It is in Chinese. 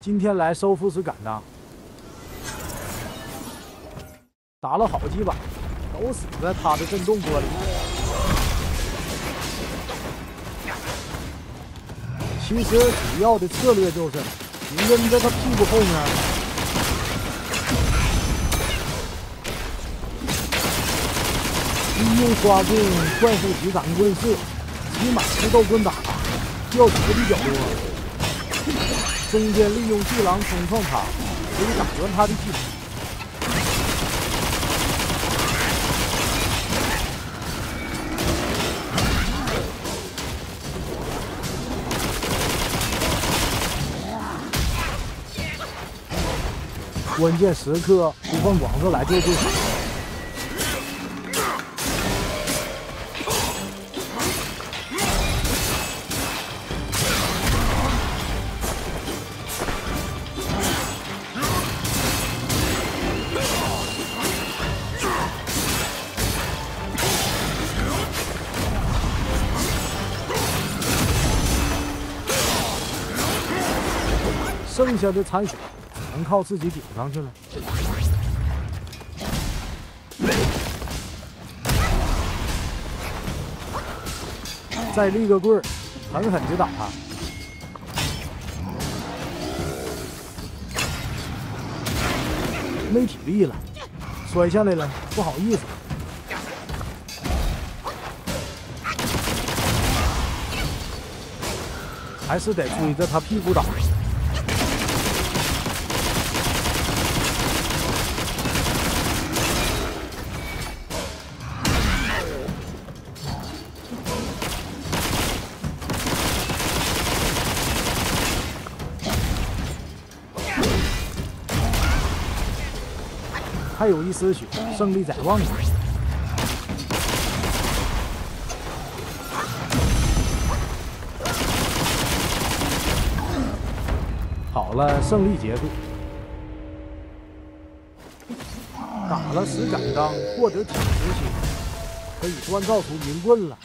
今天来收复石敢当，打了好几把，都死在他的震动波里。其实主要的策略就是跟在他屁股后面，利用刷棍快速击砍棍式，骑马持刀棍打，要球的比较多。中间利用巨狼冲撞他，可以打断他的技能。关键时刻不放广子来救救剩下的残血只能靠自己顶上去了。再立个棍儿，狠狠的打他。没体力了，摔下来了，不好意思。还是得追着他屁股打。还有一丝血，胜利在望。好了，胜利结束，打了十杆钢，获得铁石血，可以锻造出银棍了。